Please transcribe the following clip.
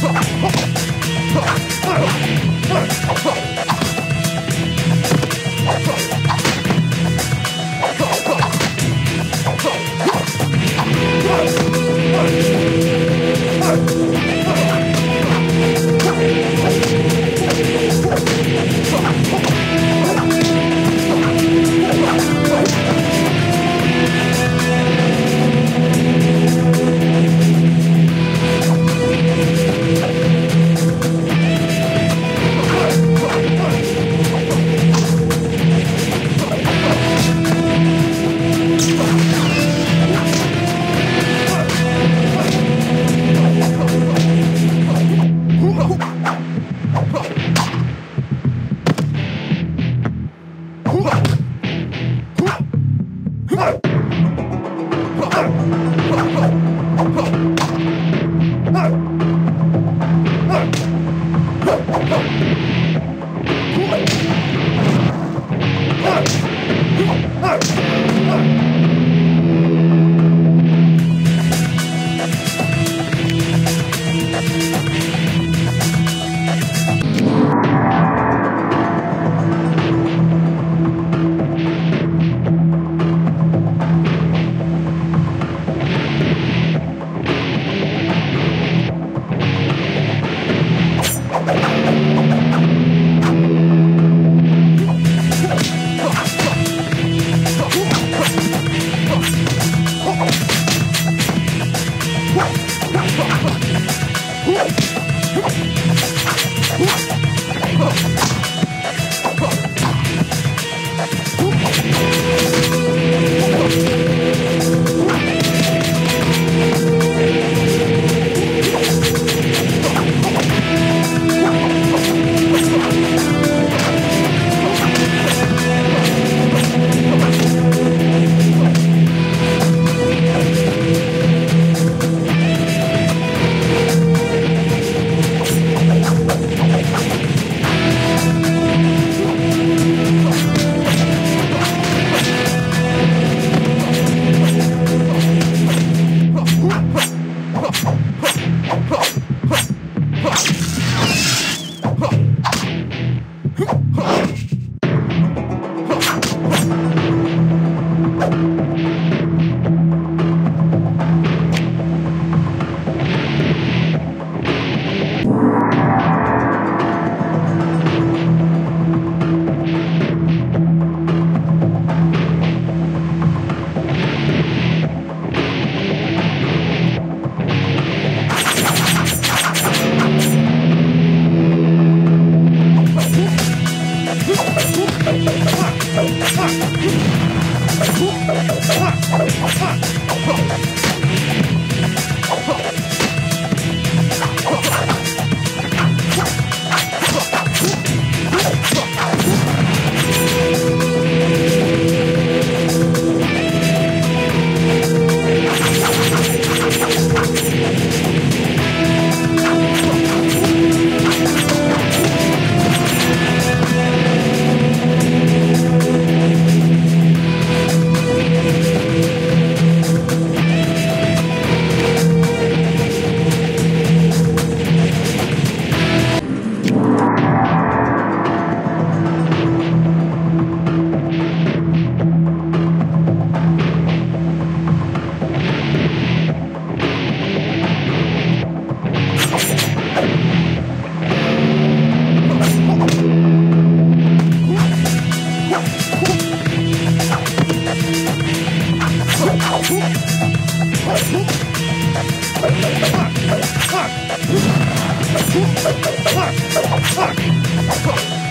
Fuck. What? Ha ha ha! let's go